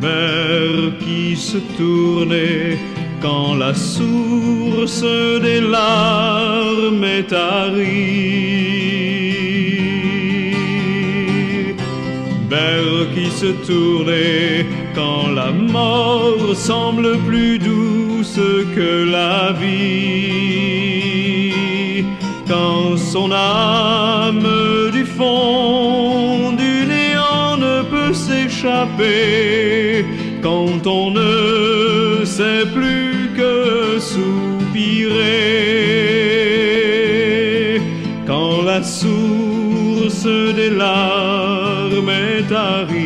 mer qui se tournait quand la source des larmes est tarie. Mer qui se tournait quand la mort semble plus douce que la vie. Quand son âme du fond quand on ne sait plus que soupirer, quand la source des larmes est tarie,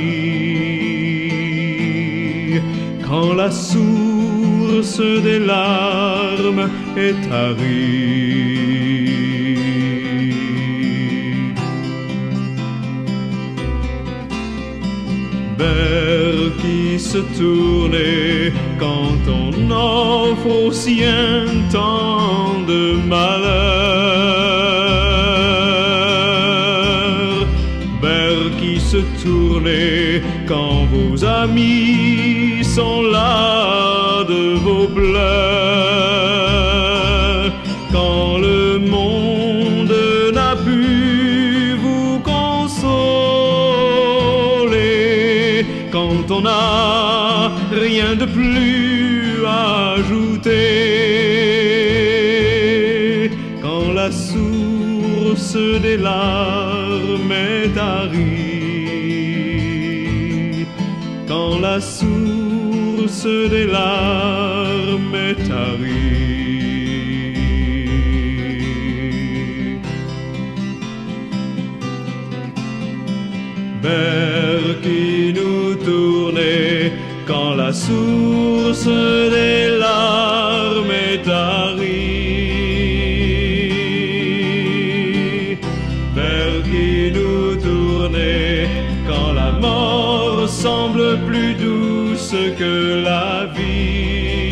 quand la source des larmes est tarie. Qui se tournait quand on offre aussi un temps de malheur. Mer qui se tournait quand vos amis sont là de vos pleurs. Quand on n'a rien de plus à ajouter, quand la source des larmes est tarie, quand la source des larmes est tarie. Mer tournait quand la source des larmes est tarie. Mer qui nous tournait quand la mort semble plus douce que la vie.